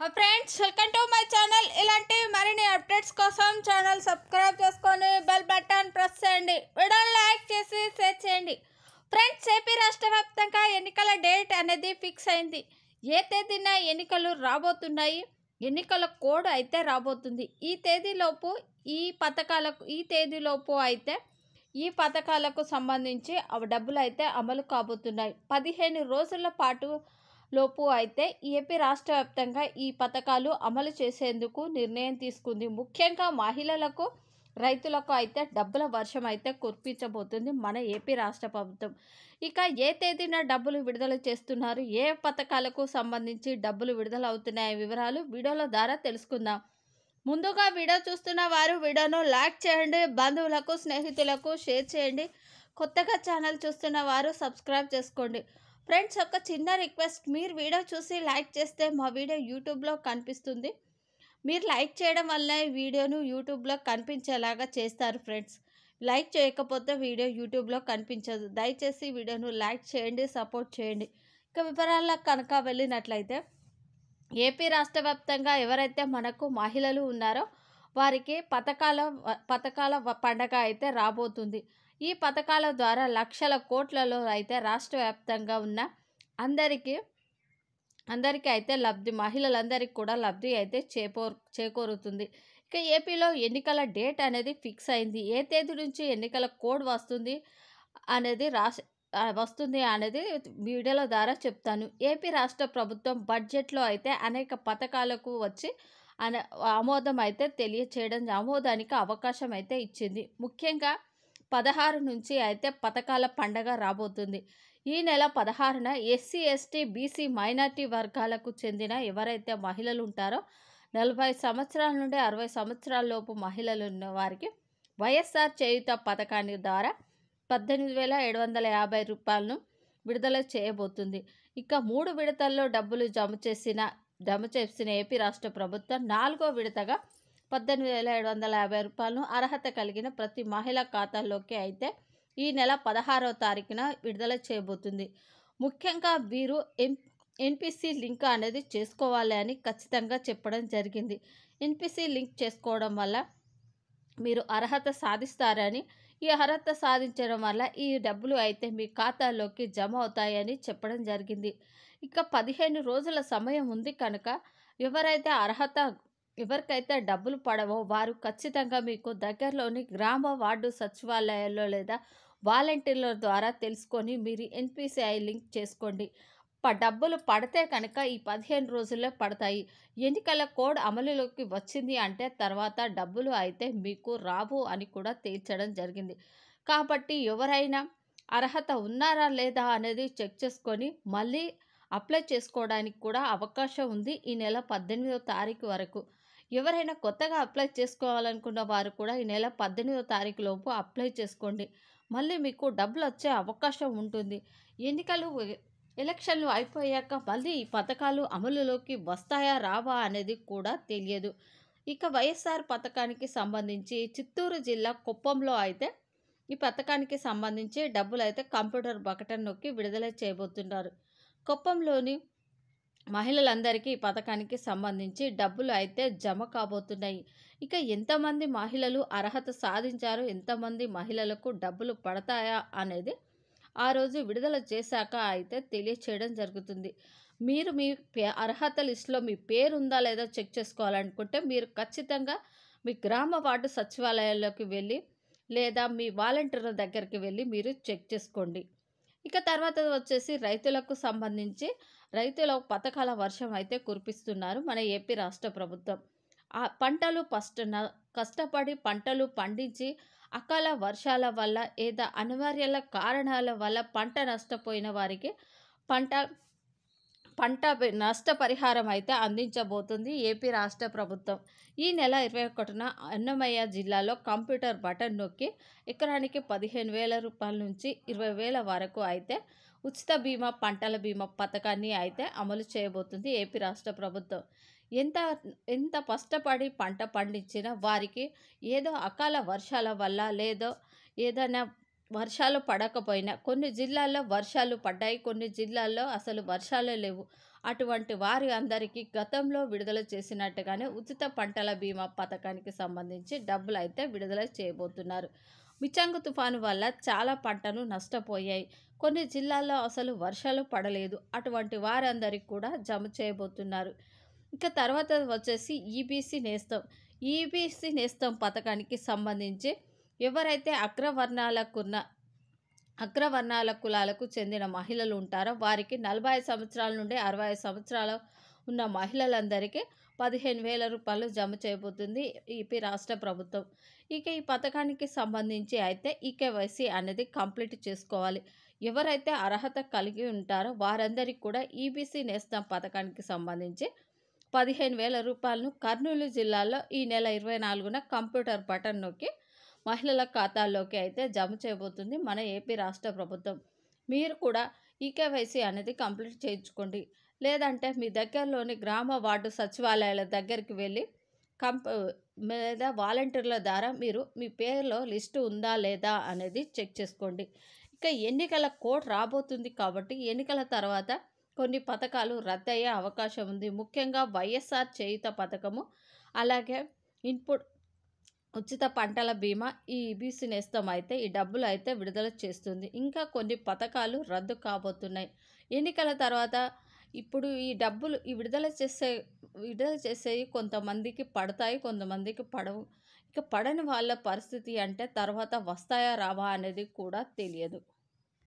Friends welcome to my channel ఇలాంటి మరిన్ని updates కోసం ఛానల్ సబ్స్క్రైబ్ చేసుకొని బెల్ బటన్ ప్రెస్ చేయండి. వీడియోని లైక్ చేసి షేర్ చేయండి. ఫ్రెండ్స్ ఏపీ రాష్ట్ర వ్యాప్తంగా ఎన్నికల డేట్ అనేది ఫిక్స్ అయింది. ఏ తేదీన ఎన్నికలు రాబోతున్నాయి? ఎన్నికల కోడ్ అయితే రాబోతుంది. ఈ తేదీలోపు ఈ పథకాలకు ఈ తేదీలోపు అయితే ఈ పథకాలకు సంబంధించి అవి డబ్బులు అయితే అమలు కాబోతున్నాయి. పదిహేను రోజుల పాటు లోపు అయితే ఏపీ రాష్ట్ర వ్యాప్తంగా ఈ పథకాలు అమలు చేసేందుకు నిర్ణయం తీసుకుంది. ముఖ్యంగా మహిళలకు రైతులకు అయితే డబ్బుల వర్షం అయితే కురిపించబోతుంది మన ఏపీ రాష్ట్ర ప్రభుత్వం. ఇక ఏ తేదీన డబ్బులు విడుదల చేస్తున్నారు? ఏ పథకాలకు సంబంధించి డబ్బులు విడుదల అవుతున్నాయి వివరాలు వీడియోల ద్వారా తెలుసుకుందాం. ముందుగా వీడియో చూస్తున్న వారు వీడియోను లైక్ చేయండి బంధువులకు స్నేహితులకు షేర్ చేయండి. కొత్తగా ఛానల్ చూస్తున్న వారు సబ్స్క్రైబ్ చేసుకోండి. ఫ్రెండ్స్ ఒక చిన్న రిక్వెస్ట్. మీరు వీడియో చూసి లైక్ చేస్తే మా వీడియో యూట్యూబ్లో కనిపిస్తుంది. మీరు లైక్ చేయడం వల్ల వీడియోను యూట్యూబ్లో కనిపించేలాగా చేస్తారు ఫ్రెండ్స్. లైక్ చేయకపోతే వీడియో యూట్యూబ్లో కనిపించదు. దయచేసి వీడియోను లైక్ చేయండి సపోర్ట్ చేయండి. ఇక వివరాలకు కనుక వెళ్ళినట్లయితే ఏపీ రాష్ట్ర వ్యాప్తంగా ఎవరైతే మనకు మహిళలు ఉన్నారో వారికి పథకాల పథకాల పండగ అయితే రాబోతుంది. ఈ పథకాల ద్వారా లక్షల కోట్లలో అయితే రాష్ట్ర వ్యాప్తంగా ఉన్న అందరికీ అందరికీ అయితే లబ్ధి మహిళలందరికీ కూడా లబ్ధి అయితే చేకూ చేకూరుతుంది. ఇక ఏపీలో ఎన్నికల డేట్ అనేది ఫిక్స్ అయింది. ఏ తేదీ నుంచి ఎన్నికల కోడ్ వస్తుంది అనేది రాష్ట్ర వస్తుంది అనేది వీడియోల ద్వారా చెప్తాను. ఏపీ రాష్ట్ర ప్రభుత్వం బడ్జెట్లో అయితే అనేక పథకాలకు వచ్చి అన ఆమోదం అయితే తెలియచేయడం ఆమోదానికి అవకాశం అయితే ఇచ్చింది. ముఖ్యంగా పదహారు నుంచి అయితే పథకాల పండగ రాబోతుంది. ఈ నెల పదహారున ఎస్సీ ఎస్టీ బీసీ మైనార్టీ వర్గాలకు చెందిన ఎవరైతే మహిళలు ఉంటారో నలభై సంవత్సరాల నుండి అరవై సంవత్సరాల లోపు మహిళలు ఉన్న వారికి వైఎస్ఆర్ చేయుత పథకాన్ని ద్వారా పద్దెనిమిది వేల ఏడు వందల యాభై రూపాయలను విడుదల చేయబోతుంది. ఇక మూడు విడతల్లో డబ్బులు జమ చేసిన జమ చేసిన ఏపీ రాష్ట్ర ప్రభుత్వం నాలుగో విడతగా పద్దెనిమిది వేల ఏడు వందల యాభై రూపాయలను అర్హత కలిగిన ప్రతి మహిళ ఖాతాల్లోకి అయితే ఈ నెల పదహారవ తారీఖున విడుదల చేయబోతుంది. ముఖ్యంగా వీరు ఎం ఎన్పిసి లింక్ అనేది చేసుకోవాలి అని ఖచ్చితంగా చెప్పడం జరిగింది. ఎన్పిసి లింక్ చేసుకోవడం వల్ల మీరు అర్హత సాధిస్తారని ఈ అర్హత సాధించడం వల్ల ఈ డబ్బులు అయితే మీ ఖాతాలోకి జమ అవుతాయని చెప్పడం జరిగింది. ఇక పదిహేను రోజుల సమయం ఉంది కనుక ఎవరైతే అర్హత ఎవరికైతే డబ్బులు పడవో వారు ఖచ్చితంగా మీకు దగ్గరలోని గ్రామ వార్డు సచివాలయాల్లో లేదా వాలంటీర్ల ద్వారా తెలుసుకొని మీరు ఎన్పిసిఐ లింక్ చేసుకోండి. ప డబ్బులు పడితే కనుక ఈ పదిహేను రోజుల్లో పడతాయి. ఎన్నికల కోడ్ అమలులోకి వచ్చింది అంటే తర్వాత డబ్బులు అయితే మీకు రావు అని కూడా తేల్చడం జరిగింది. కాబట్టి ఎవరైనా అర్హత ఉన్నారా లేదా అనేది చెక్ చేసుకొని మళ్ళీ అప్లై చేసుకోవడానికి కూడా అవకాశం ఉంది ఈ నెల పద్దెనిమిదో తారీఖు వరకు. ఎవరైనా కొత్తగా అప్లై చేసుకోవాలనుకున్న వారు కూడా ఈ నెల పద్దెనిమిదో తారీఖు లోపు అప్లై చేసుకోండి. మళ్ళీ మీకు డబ్బులు వచ్చే అవకాశం ఉంటుంది. ఎన్నికలు ఎలక్షన్లు అయిపోయాక మళ్ళీ ఈ పథకాలు అమలులోకి వస్తాయా రావా అనేది కూడా తెలియదు. ఇక వైఎస్ఆర్ పథకానికి సంబంధించి చిత్తూరు జిల్లా కుప్పంలో అయితే ఈ పథకానికి సంబంధించి డబ్బులు అయితే కంప్యూటర్ బటన్ నొక్కి విడుదల చేయబోతున్నారు. కుప్పంలోని మహిళలందరికీ ఈ పథకానికి సంబంధించి డబ్బులు అయితే జమ కాబోతున్నాయి. ఇక ఎంతమంది మహిళలు అర్హత సాధించారు? ఎంతమంది మహిళలకు డబ్బులు పడతాయా? అనేది ఆ రోజు విడుదల చేశాక అయితే తెలియచేయడం జరుగుతుంది. మీరు మీ పే అర్హత లిస్టులో మీ పేరు ఉందా లేదా చెక్ చేసుకోవాలనుకుంటే మీరు ఖచ్చితంగా మీ గ్రామ వార్డు సచివాలయాల్లోకి వెళ్ళి లేదా మీ వాలంటీర్ల దగ్గరికి వెళ్ళి మీరు చెక్ చేసుకోండి. ఇక తర్వాత వచ్చేసి రైతులకు సంబంధించి రైతుల పథకాల వర్షం అయితే కురిపిస్తున్నారు మన ఏపీ రాష్ట్ర ప్రభుత్వం. ఆ పంటలు ఫస్ట్ న- కష్టపడి పంటలు పండించి అకాల వర్షాల వల్ల ఏదో అనివార్యాల కారణాల వల్ల పంట నష్టపోయిన వారికి పంట పంట నష్టపరిహారం అయితే అందించబోతుంది ఏపీ రాష్ట్ర ప్రభుత్వం. ఈ నెల ఇరవై ఒకటిన అన్నమయ్య జిల్లాలో కంప్యూటర్ బటన్ నొక్కి ఎకరానికి పదిహేను వేల రూపాయల నుంచి ఇరవై వేల వరకు అయితే ఉచిత బీమా పంటల బీమా పథకాన్ని అయితే అమలు చేయబోతుంది ఏపీ రాష్ట్ర ప్రభుత్వం. ఎంత ఎంత కష్టపడి పంట పండించినా వారికి ఏదో అకాల వర్షాల వల్ల లేదో ఏదైనా వర్షాలు పడకపోయినా కొన్ని జిల్లాల్లో వర్షాలు పడ్డాయి కొన్ని జిల్లాల్లో అసలు వర్షాలే లేవు. అటువంటి వారి అందరికీ గతంలో విడుదల చేసినట్టుగానే ఉచిత పంటల బీమా పథకానికి సంబంధించి డబ్బులు అయితే విడుదల చేయబోతున్నారు. మిచంగు తుఫాను వల్ల చాలా పంటలు నష్టపోయాయి. కొన్ని జిల్లాల్లో అసలు వర్షాలు పడలేదు. అటువంటి వారందరికీ కూడా జమ చేయబోతున్నారు. ఇక తర్వాత వచ్చేసి ఈబీసీ నేస్తం. ఈబీసీ నేస్తం పథకానికి సంబంధించి ఎవరైతే అగ్రవర్ణాలకున్న అగ్రవర్ణాల కులాలకు చెందిన మహిళలు ఉంటారో వారికి నలభై సంవత్సరాల నుండి అరవై సంవత్సరాల ఉన్న మహిళలందరికీ పదిహేను వేల రూపాయలు జమ చేయబోతుంది ఈపీ రాష్ట్ర ప్రభుత్వం. ఇక ఈ పథకానికి సంబంధించి అయితే ఈకేవైసీ అనేది కంప్లీట్ చేసుకోవాలి. ఎవరైతే అర్హత కలిగి ఉంటారో వారందరికీ కూడా ఈబీసీ నేస్తం పథకానికి సంబంధించి పదిహేను వేల రూపాయలను కర్నూలు జిల్లాలో ఈ నెల ఇరవై నాలుగున కంప్యూటర్ బటన్ నొక్కి మహిళల ఖాతాల్లోకి అయితే జమ చేయబోతుంది మన ఏపీ రాష్ట్ర ప్రభుత్వం. మీరు కూడా ఈకేవైసీ అనేది కంప్లీట్ చేయించుకోండి. లేదంటే మీ దగ్గరలోని గ్రామ వార్డు సచివాలయాల దగ్గరికి వెళ్ళి కంప లేదా వాలంటీర్ల ద్వారా మీరు మీ పేరులో లిస్టు ఉందా లేదా అనేది చెక్ చేసుకోండి. ఇక ఎన్నికల కోడ్ రాబోతుంది కాబట్టి ఎన్నికల తర్వాత కొన్ని పథకాలు రద్దయ్యే అవకాశం ఉంది. ముఖ్యంగా వైఎస్ఆర్ చేయుత పథకము అలాగే ఇన్పుట్ ఉచిత పంటల బీమా ఈ ఈబీసీ నేస్తం అయితే ఈ డబ్బులు అయితే విడుదల చేస్తుంది. ఇంకా కొన్ని పథకాలు రద్దు కాబోతున్నాయి. ఎన్నికల తర్వాత ఇప్పుడు ఈ డబ్బులు ఈ విడుదల చేసే విడుదల చేసేవి కొంతమందికి పడతాయి కొంతమందికి పడవు. ఇక పడని వాళ్ళ పరిస్థితి అంటే తర్వాత వస్తాయా రావా అనేది కూడా తెలియదు.